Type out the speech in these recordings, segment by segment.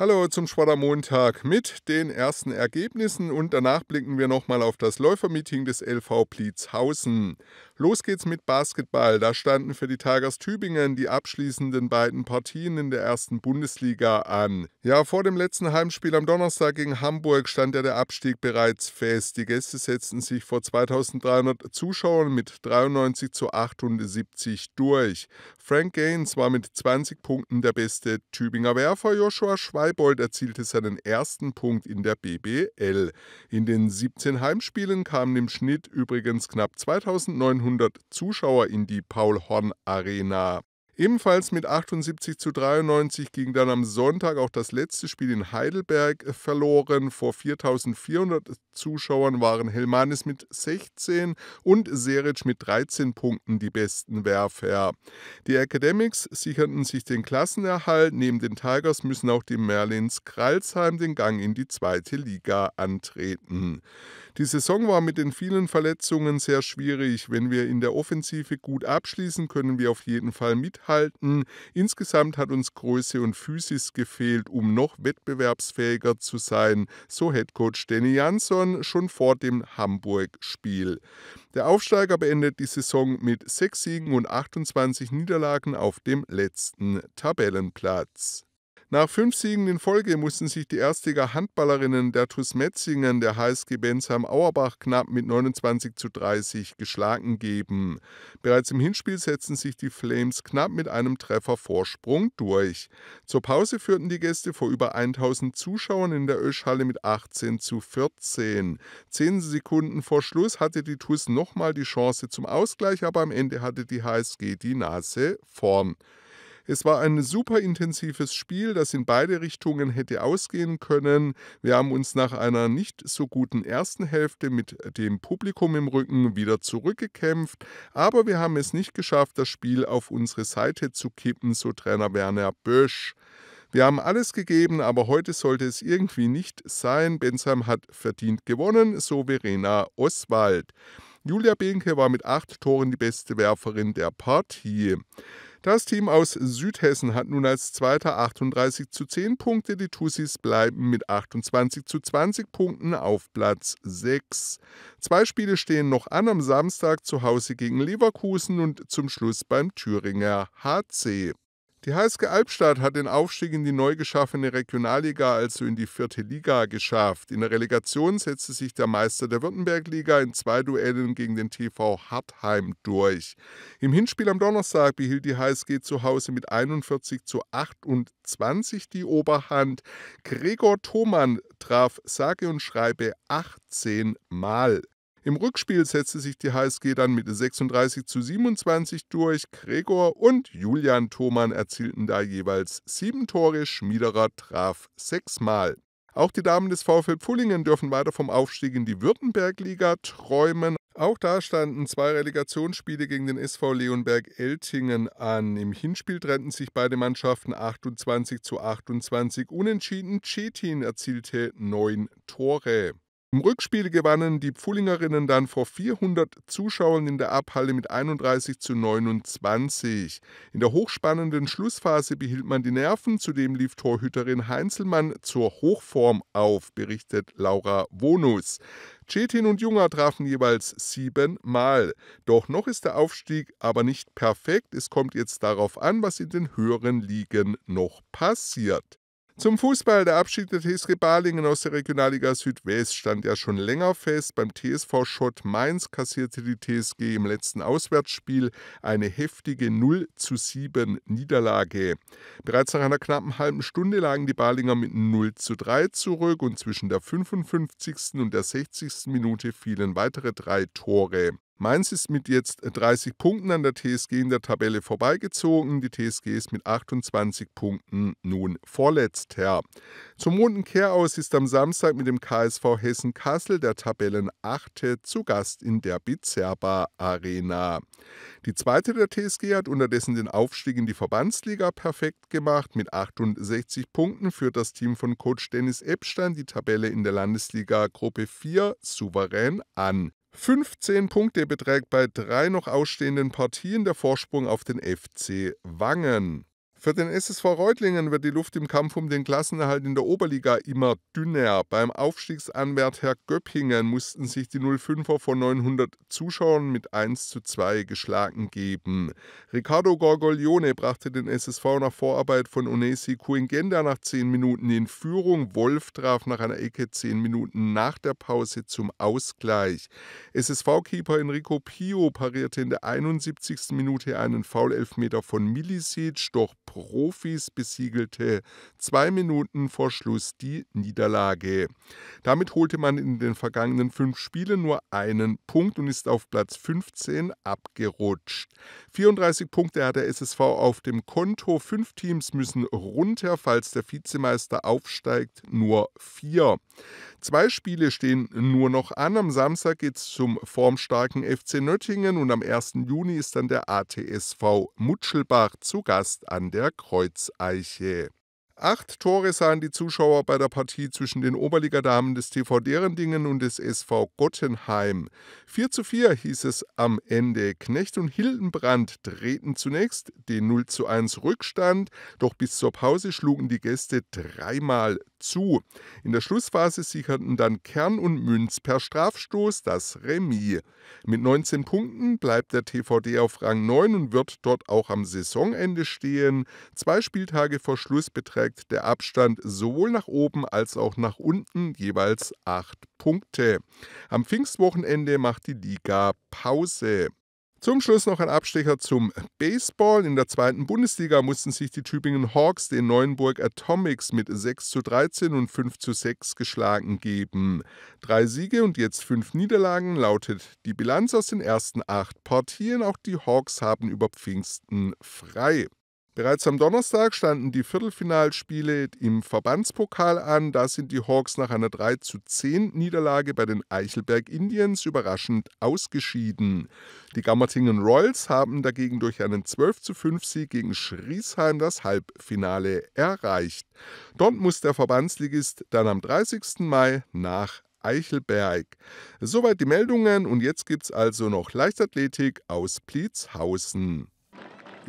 Hallo zum Sport am Montag mit den ersten Ergebnissen und danach blicken wir nochmal auf das Läufermeeting des LV Pliezhausen. Los geht's mit Basketball. Da standen für die Tigers Tübingen die abschließenden beiden Partien in der ersten Bundesliga an. Ja, vor dem letzten Heimspiel am Donnerstag gegen Hamburg stand ja der Abstieg bereits fest. Die Gäste setzten sich vor 2300 Zuschauern mit 93 zu 78 durch. Frank Gaines war mit 20 Punkten der beste Tübinger Werfer. Joshua Schweibold erzielte seinen ersten Punkt in der BBL. In den 17 Heimspielen kamen im Schnitt übrigens knapp 2900 100 Zuschauer in die Paul-Horn-Arena. Ebenfalls mit 78 zu 93 ging dann am Sonntag auch das letzte Spiel in Heidelberg verloren. Vor 4400 Zuschauern waren Helmanis mit 16 und Seric mit 13 Punkten die besten Werfer. Die Academics sicherten sich den Klassenerhalt. Neben den Tigers müssen auch die Merlins Kralsheim den Gang in die zweite Liga antreten. Die Saison war mit den vielen Verletzungen sehr schwierig. Wenn wir in der Offensive gut abschließen, können wir auf jeden Fall mithalten. Insgesamt hat uns Größe und Physis gefehlt, um noch wettbewerbsfähiger zu sein, so Headcoach Danny Jansson schon vor dem Hamburg-Spiel. Der Aufsteiger beendet die Saison mit sechs Siegen und 28 Niederlagen auf dem letzten Tabellenplatz. Nach fünf Siegen in Folge mussten sich die Erstliga Handballerinnen der TuS Metzingen der HSG Bensheim Auerbach knapp mit 29 zu 30 geschlagen geben. Bereits im Hinspiel setzten sich die Flames knapp mit einem Treffer Vorsprung durch. Zur Pause führten die Gäste vor über 1000 Zuschauern in der Öschhalle mit 18 zu 14. Zehn Sekunden vor Schluss hatte die TuS nochmal die Chance zum Ausgleich, aber am Ende hatte die HSG die Nase vorn. Es war ein super intensives Spiel, das in beide Richtungen hätte ausgehen können. Wir haben uns nach einer nicht so guten ersten Hälfte mit dem Publikum im Rücken wieder zurückgekämpft, aber wir haben es nicht geschafft, das Spiel auf unsere Seite zu kippen, so Trainer Werner Bösch. Wir haben alles gegeben, aber heute sollte es irgendwie nicht sein. Bensheim hat verdient gewonnen, so Verena Oswald. Julia Behnke war mit acht Toren die beste Werferin der Partie. Das Team aus Südhessen hat nun als Zweiter 38 zu 10 Punkte. Die Tussis bleiben mit 28 zu 20 Punkten auf Platz 6. Zwei Spiele stehen noch an am Samstag zu Hause gegen Leverkusen und zum Schluss beim Thüringer HC. Die HSG Albstadt hat den Aufstieg in die neu geschaffene Regionalliga, also in die vierte Liga, geschafft. In der Relegation setzte sich der Meister der Württembergliga in zwei Duellen gegen den TV Hartheim durch. Im Hinspiel am Donnerstag behielt die HSG zu Hause mit 41 zu 28 die Oberhand. Gregor Thomann traf sage und schreibe 18 Mal. Im Rückspiel setzte sich die HSG dann mit 36 zu 27 durch. Gregor und Julian Thomann erzielten da jeweils sieben Tore. Schmiederer traf sechsmal. Auch die Damen des VfL Pfullingen dürfen weiter vom Aufstieg in die Württembergliga träumen. Auch da standen zwei Relegationsspiele gegen den SV Leonberg-Eltingen an. Im Hinspiel trennten sich beide Mannschaften 28 zu 28 unentschieden. Cetin erzielte neun Tore. Im Rückspiel gewannen die Pfullingerinnen dann vor 400 Zuschauern in der Abhalle mit 31 zu 29. In der hochspannenden Schlussphase behielt man die Nerven, zudem lief Torhüterin Heinzelmann zur Hochform auf, berichtet Laura Wonus. Cetin und Junger trafen jeweils siebenmal. Doch noch ist der Aufstieg aber nicht perfekt. Es kommt jetzt darauf an, was in den höheren Ligen noch passiert. Zum Fußball. Der Abschied der TSG Balingen aus der Regionalliga Südwest stand ja schon länger fest. Beim TSV Schott Mainz kassierte die TSG im letzten Auswärtsspiel eine heftige 0 zu 7 Niederlage. Bereits nach einer knappen halben Stunde lagen die Balinger mit 0 zu 3 zurück und zwischen der 55. und der 60. Minute fielen weitere drei Tore. Mainz ist mit jetzt 30 Punkten an der TSG in der Tabelle vorbeigezogen. Die TSG ist mit 28 Punkten nun vorletzter. Zum runden Kehraus ist am Samstag mit dem KSV Hessen Kassel der Tabellenachte zu Gast in der Bizerba Arena. Die zweite der TSG hat unterdessen den Aufstieg in die Verbandsliga perfekt gemacht. Mit 68 Punkten führt das Team von Coach Dennis Epstein die Tabelle in der Landesliga Gruppe 4 souverän an. 15 Punkte beträgt bei drei noch ausstehenden Partien der Vorsprung auf den FC Wangen. Für den SSV Reutlingen wird die Luft im Kampf um den Klassenerhalt in der Oberliga immer dünner. Beim Aufstiegsanwärter Göppingen mussten sich die 05er von 900 Zuschauern mit 1 zu 2 geschlagen geben. Ricardo Gorgoglione brachte den SSV nach Vorarbeit von Onesi Kuingenda nach 10 Minuten in Führung. Wolf traf nach einer Ecke 10 Minuten nach der Pause zum Ausgleich. SSV-Keeper Enrico Pio parierte in der 71. Minute einen Foulelfmeter von Milisic, doch Profis besiegelte zwei Minuten vor Schluss die Niederlage. Damit holte man in den vergangenen fünf Spielen nur einen Punkt und ist auf Platz 15 abgerutscht. 34 Punkte hat der SSV auf dem Konto. Fünf Teams müssen runter, falls der Vizemeister aufsteigt, nur vier. Zwei Spiele stehen nur noch an. Am Samstag geht es zum formstarken FC Nöttingen und am 1. Juni ist dann der ATSV Mutschelbach zu Gast an der Kreuzeiche. Acht Tore sahen die Zuschauer bei der Partie zwischen den Oberligadamen des TV Derendingen und des SV Gottenheim. 4 zu 4 hieß es am Ende. Knecht und Hildenbrand drehten zunächst den 0 zu 1 Rückstand, doch bis zur Pause schlugen die Gäste dreimal zu. In der Schlussphase sicherten dann Kern und Münz per Strafstoß das Remis. Mit 19 Punkten bleibt der TVD auf Rang 9 und wird dort auch am Saisonende stehen. Zwei Spieltage vor Schluss beträgt der Abstand sowohl nach oben als auch nach unten jeweils 8 Punkte. Am Pfingstwochenende macht die Liga Pause. Zum Schluss noch ein Abstecher zum Baseball. In der zweiten Bundesliga mussten sich die Tübingen Hawks den Neuenburg Atomics mit 6 zu 13 und 5 zu 6 geschlagen geben. Drei Siege und jetzt fünf Niederlagen lautet die Bilanz aus den ersten acht Partien. Auch die Hawks haben über Pfingsten frei. Bereits am Donnerstag standen die Viertelfinalspiele im Verbandspokal an. Da sind die Hawks nach einer 3 zu 10 Niederlage bei den Eichelberg Indians überraschend ausgeschieden. Die Gammertingen Royals haben dagegen durch einen 12 zu 5 Sieg gegen Schriesheim das Halbfinale erreicht. Dort muss der Verbandsligist dann am 30. Mai nach Eichelberg. Soweit die Meldungen und jetzt gibt es also noch Leichtathletik aus Pliezhausen.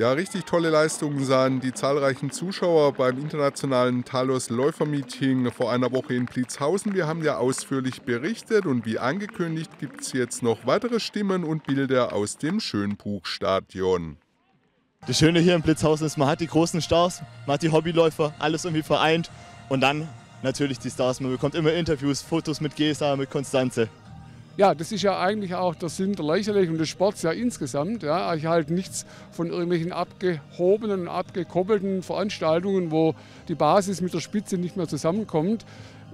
Ja, richtig tolle Leistungen sahen die zahlreichen Zuschauer beim internationalen Talos Läufermeeting vor einer Woche in Pliezhausen. Wir haben ja ausführlich berichtet und wie angekündigt gibt es jetzt noch weitere Stimmen und Bilder aus dem Schönbuchstadion. Das Schöne hier in Blitzhausen ist, man hat die großen Stars, man hat die Hobbyläufer, alles irgendwie vereint und dann natürlich die Stars. Man bekommt immer Interviews, Fotos mit Gesa, mit Konstanze ja, das ist ja eigentlich auch der Sinn der Leichtathletik und des Sports ja insgesamt. Ja. Ich halte nichts von irgendwelchen abgehobenen, abgekoppelten Veranstaltungen, wo die Basis mit der Spitze nicht mehr zusammenkommt.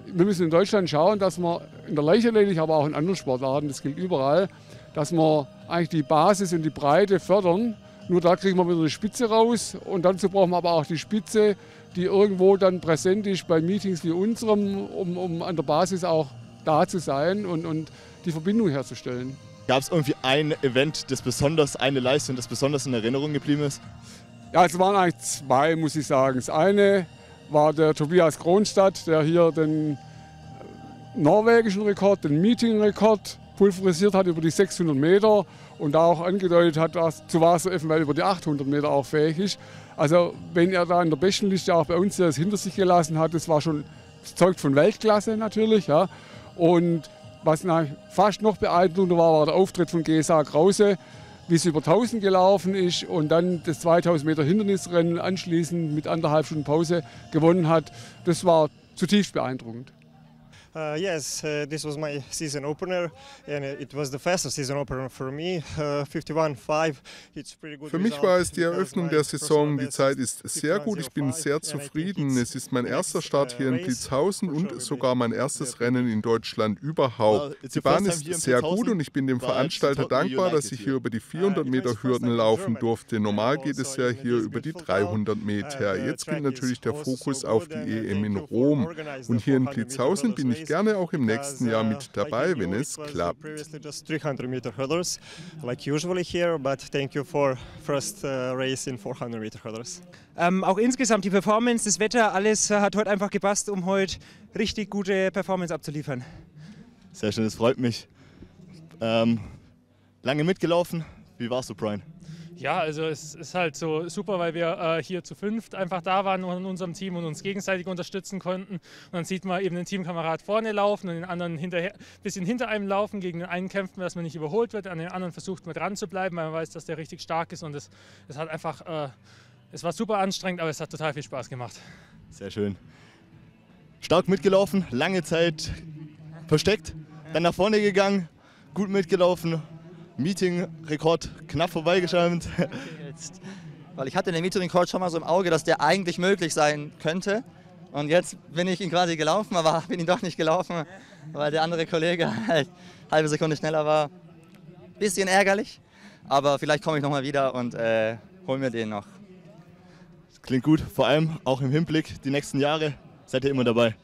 Wir müssen in Deutschland schauen, dass wir in der Leichtathletik, aber auch in anderen Sportarten, das gilt überall, dass wir eigentlich die Basis und die Breite fördern. Nur da kriegen wir wieder die Spitze raus und dazu brauchen wir aber auch die Spitze, die irgendwo dann präsent ist bei Meetings wie unserem, um, um an der Basis auch da zu sein und, und die Verbindung herzustellen. Gab es irgendwie ein Event, das besonders, eine Leistung, das besonders in Erinnerung geblieben ist? Ja, es waren eigentlich zwei, muss ich sagen. Das eine war der Tobias Kronstadt, der hier den norwegischen Rekord, den Meeting-Rekord pulverisiert hat über die 600 Meter und da auch angedeutet hat, dass zu Wasser eventuell über die 800 Meter auch fähig ist. Also wenn er da in der besten Liste auch bei uns das hinter sich gelassen hat, das war schon, das zeugt von Weltklasse natürlich. Ja. Und was fast noch beeindruckender war, war der Auftritt von GSA Krause, wie sie über 1000 gelaufen ist und dann das 2000 Meter Hindernisrennen anschließend mit anderthalb Stunden Pause gewonnen hat. Das war zutiefst beeindruckend. Uh, yes, uh, this was my season opener, and it was the fastest season opener for me. Uh, 51.5. It's pretty good. Für mich war es die Eröffnung der Saison. Die Zeit ist sehr gut. Ich bin sehr zufrieden. Es ist mein erster Start hier in Blitzhausen und sogar mein erstes Rennen in Deutschland überhaupt. Die Bahn ist sehr gut und ich bin dem Veranstalter dankbar, dass ich hier über die 400 Meter Hürden laufen durfte. Normal geht es ja hier über die 300 Meter. Jetzt gilt natürlich der Fokus auf die EM in Rom. Und hier in Blitzhausen bin ich gerne auch im nächsten Jahr mit dabei, wenn es klappt. Ähm, auch insgesamt die Performance, das Wetter, alles äh, hat heute einfach gepasst, um heute richtig gute Performance abzuliefern. Sehr schön, das freut mich. Ähm, lange mitgelaufen. Wie warst du, Brian? Ja, also es ist halt so super, weil wir äh, hier zu fünft einfach da waren in unserem Team und uns gegenseitig unterstützen konnten. Und dann sieht man eben den Teamkamerad vorne laufen und den anderen hinterher, bisschen hinter einem laufen. Gegen den einen kämpfen, dass man nicht überholt wird, an den anderen versucht man dran zu bleiben, weil man weiß, dass der richtig stark ist. Und es, es hat einfach, äh, es war super anstrengend, aber es hat total viel Spaß gemacht. Sehr schön. Stark mitgelaufen, lange Zeit versteckt, dann nach vorne gegangen, gut mitgelaufen, Meeting-Rekord knapp vorbeigeschrammt. Jetzt. Weil ich hatte den Meeting-Rekord schon mal so im Auge, dass der eigentlich möglich sein könnte. Und jetzt bin ich ihn quasi gelaufen, aber bin ihn doch nicht gelaufen, weil der andere Kollege halt halbe Sekunde schneller war. Bisschen ärgerlich, aber vielleicht komme ich nochmal wieder und äh, hol mir den noch. Klingt gut, vor allem auch im Hinblick die nächsten Jahre seid ihr immer dabei.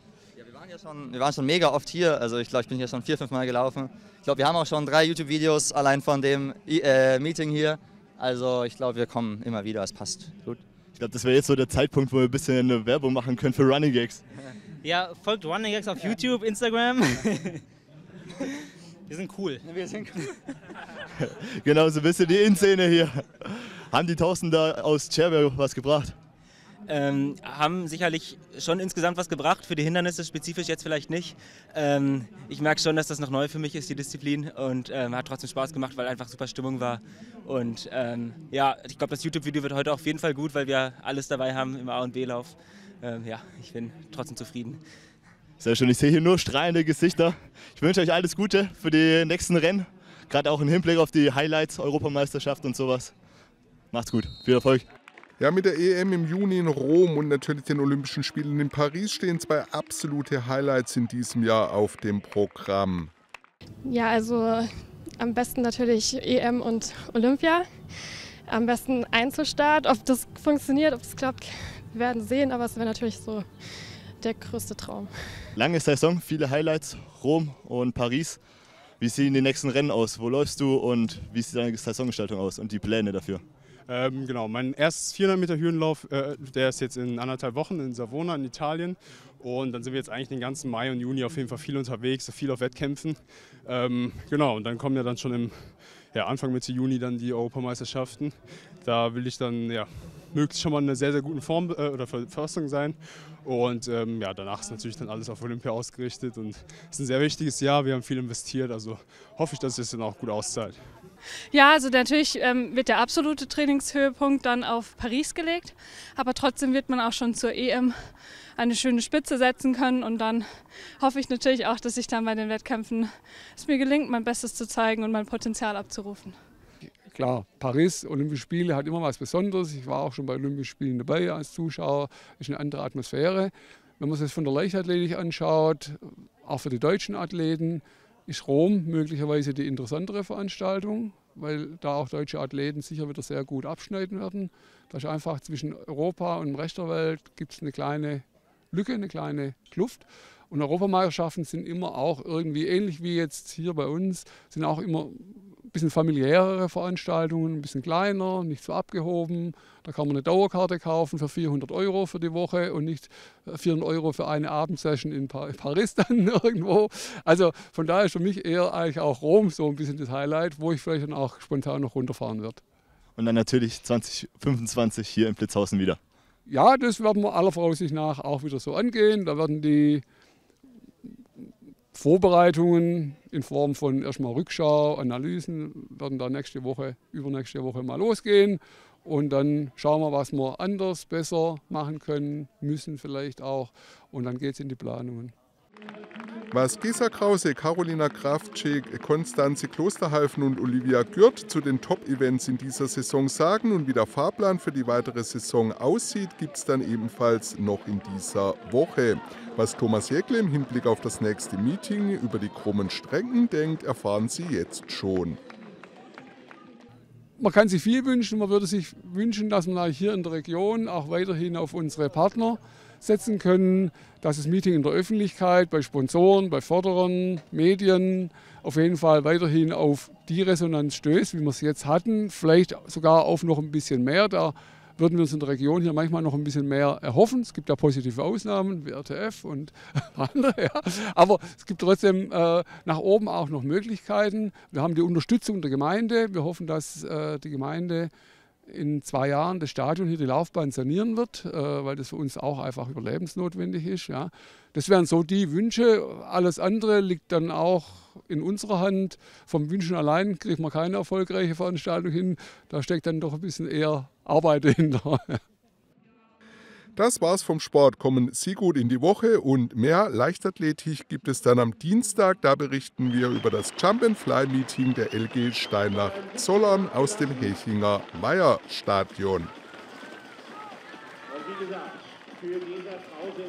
Ja, wir, waren ja schon, wir waren schon mega oft hier, also ich glaube, ich bin hier schon vier, fünf Mal gelaufen. Ich glaube, wir haben auch schon drei YouTube-Videos allein von dem äh, Meeting hier. Also ich glaube, wir kommen immer wieder, es passt gut. Ich glaube, das wäre jetzt so der Zeitpunkt, wo wir ein bisschen eine Werbung machen können für Running Gags. Ja, folgt Running Gags auf YouTube, Instagram. wir sind cool. Wir sind cool. genau, so ein bisschen die In-Szene hier. Haben die Tausender aus Cherbourg was gebracht? Ähm, haben sicherlich schon insgesamt was gebracht, für die Hindernisse spezifisch jetzt vielleicht nicht. Ähm, ich merke schon, dass das noch neu für mich ist, die Disziplin und ähm, hat trotzdem Spaß gemacht, weil einfach super Stimmung war. Und ähm, ja, ich glaube, das YouTube-Video wird heute auf jeden Fall gut, weil wir alles dabei haben im A- und B-Lauf. Ähm, ja, ich bin trotzdem zufrieden. Sehr schön, ich sehe hier nur strahlende Gesichter. Ich wünsche euch alles Gute für die nächsten Rennen, gerade auch im Hinblick auf die Highlights, Europameisterschaft und sowas. Macht's gut, viel Erfolg. Ja, mit der EM im Juni in Rom und natürlich den Olympischen Spielen in Paris stehen zwei absolute Highlights in diesem Jahr auf dem Programm. Ja, also am besten natürlich EM und Olympia. Am besten Einzelstart. Ob das funktioniert, ob es klappt, wir werden sehen, aber es wäre natürlich so der größte Traum. Lange Saison, viele Highlights, Rom und Paris. Wie sehen die nächsten Rennen aus? Wo läufst du und wie sieht deine Saisongestaltung aus und die Pläne dafür? Ähm, genau, mein erstes 400 Meter Hürdenlauf, äh, der ist jetzt in anderthalb Wochen in Savona in Italien. Und dann sind wir jetzt eigentlich den ganzen Mai und Juni auf jeden Fall viel unterwegs, viel auf Wettkämpfen. Ähm, genau, und dann kommen ja dann schon im ja, Anfang Mitte Juni dann die Europameisterschaften. Da will ich dann ja, möglichst schon mal in einer sehr, sehr guten Form äh, oder Verfassung sein. Und ähm, ja, danach ist natürlich dann alles auf Olympia ausgerichtet und es ist ein sehr wichtiges Jahr. Wir haben viel investiert, also hoffe ich, dass es dann auch gut auszahlt. Ja, also natürlich ähm, wird der absolute Trainingshöhepunkt dann auf Paris gelegt, aber trotzdem wird man auch schon zur EM eine schöne Spitze setzen können und dann hoffe ich natürlich auch, dass ich dann bei den Wettkämpfen es mir gelingt, mein Bestes zu zeigen und mein Potenzial abzurufen. Klar, Paris, Olympische Spiele hat immer was Besonderes. Ich war auch schon bei Olympischen Spielen dabei als Zuschauer. Ist eine andere Atmosphäre. Wenn man sich das von der Leichtathletik anschaut, auch für die deutschen Athleten, ist Rom möglicherweise die interessantere Veranstaltung, weil da auch deutsche Athleten sicher wieder sehr gut abschneiden werden. Da ist einfach zwischen Europa und dem Rest der Welt gibt es eine kleine Lücke, eine kleine Kluft. Und Europameisterschaften sind immer auch irgendwie ähnlich wie jetzt hier bei uns, sind auch immer bisschen familiärere Veranstaltungen, ein bisschen kleiner, nicht so abgehoben. Da kann man eine Dauerkarte kaufen für 400 Euro für die Woche und nicht 400 Euro für eine Abendsession in Paris dann irgendwo. Also von daher ist für mich eher eigentlich auch Rom so ein bisschen das Highlight, wo ich vielleicht dann auch spontan noch runterfahren werde. Und dann natürlich 2025 hier in Blitzhausen wieder. Ja, das werden wir aller Voraussicht nach auch wieder so angehen. Da werden die Vorbereitungen in Form von erstmal Rückschau, Analysen werden da nächste Woche, übernächste Woche mal losgehen. Und dann schauen wir, was wir anders, besser machen können, müssen vielleicht auch. Und dann geht es in die Planungen. Was Gesa Krause, Carolina Kraftschick, Konstanze Klosterhalfen und Olivia Gürt zu den Top-Events in dieser Saison sagen und wie der Fahrplan für die weitere Saison aussieht, gibt es dann ebenfalls noch in dieser Woche. Was Thomas Jäckle im Hinblick auf das nächste Meeting über die krummen Strecken denkt, erfahren Sie jetzt schon. Man kann sich viel wünschen, man würde sich wünschen, dass man hier in der Region auch weiterhin auf unsere Partner setzen können, dass das Meeting in der Öffentlichkeit, bei Sponsoren, bei Förderern, Medien auf jeden Fall weiterhin auf die Resonanz stößt, wie wir es jetzt hatten, vielleicht sogar auf noch ein bisschen mehr. Da würden wir uns in der Region hier manchmal noch ein bisschen mehr erhoffen. Es gibt ja positive Ausnahmen wie RTF und andere, ja. aber es gibt trotzdem äh, nach oben auch noch Möglichkeiten. Wir haben die Unterstützung der Gemeinde. Wir hoffen, dass äh, die Gemeinde in zwei Jahren das Stadion hier die Laufbahn sanieren wird, äh, weil das für uns auch einfach überlebensnotwendig ist. Ja. Das wären so die Wünsche. Alles andere liegt dann auch in unserer Hand. Vom Wünschen allein kriegt man keine erfolgreiche Veranstaltung hin. Da steckt dann doch ein bisschen eher Arbeit dahinter. Das war's vom Sport. Kommen Sie gut in die Woche und mehr Leichtathletik gibt es dann am Dienstag. Da berichten wir über das Jump and Fly Meeting der LG Steinach Zollern aus dem Hechinger Meierstadion.